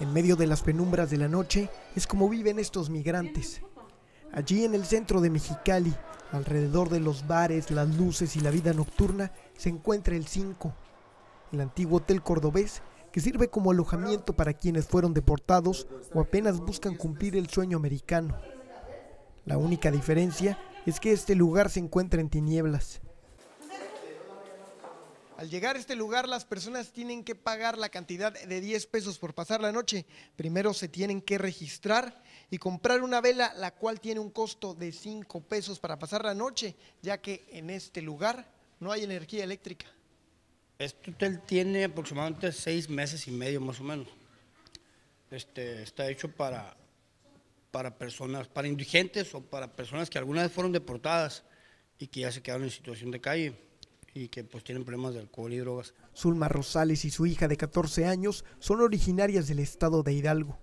En medio de las penumbras de la noche es como viven estos migrantes. Allí en el centro de Mexicali, alrededor de los bares, las luces y la vida nocturna, se encuentra el 5, el antiguo hotel cordobés que sirve como alojamiento para quienes fueron deportados o apenas buscan cumplir el sueño americano. La única diferencia es que este lugar se encuentra en tinieblas. Al llegar a este lugar las personas tienen que pagar la cantidad de 10 pesos por pasar la noche. Primero se tienen que registrar y comprar una vela la cual tiene un costo de 5 pesos para pasar la noche, ya que en este lugar no hay energía eléctrica. Este hotel tiene aproximadamente seis meses y medio más o menos. Este, está hecho para, para personas, para indigentes o para personas que alguna vez fueron deportadas y que ya se quedaron en situación de calle y que pues tienen problemas de alcohol y drogas. Zulma Rosales y su hija de 14 años son originarias del estado de Hidalgo.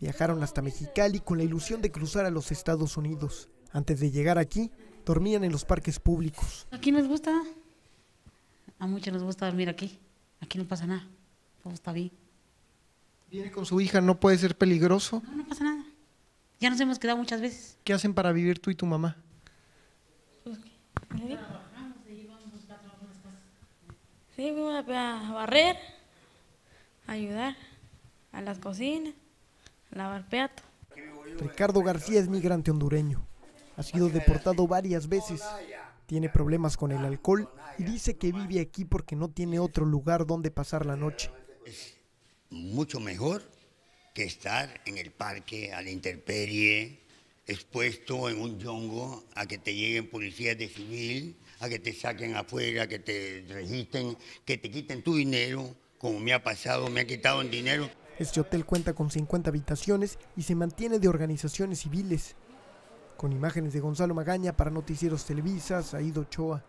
Viajaron hasta Mexicali con la ilusión de cruzar a los Estados Unidos. Antes de llegar aquí, dormían en los parques públicos. Aquí nos gusta. A muchos nos gusta dormir aquí. Aquí no pasa nada. Todo está bien. Viene con su hija, ¿no puede ser peligroso? No, no pasa nada. Ya nos hemos quedado muchas veces. ¿Qué hacen para vivir tú y tu mamá? Pues, ¿qué? Sí, fuimos a barrer, a ayudar a las cocinas, a lavar peato. Ricardo García es migrante hondureño. Ha sido deportado varias veces. Tiene problemas con el alcohol y dice que vive aquí porque no tiene otro lugar donde pasar la noche. Es mucho mejor que estar en el parque a la intemperie, expuesto en un yongo a que te lleguen policías de civil, a que te saquen afuera, que te registren, que te quiten tu dinero, como me ha pasado, me ha quitado el dinero. Este hotel cuenta con 50 habitaciones y se mantiene de organizaciones civiles. Con imágenes de Gonzalo Magaña para Noticieros Televisa, Saído Ochoa.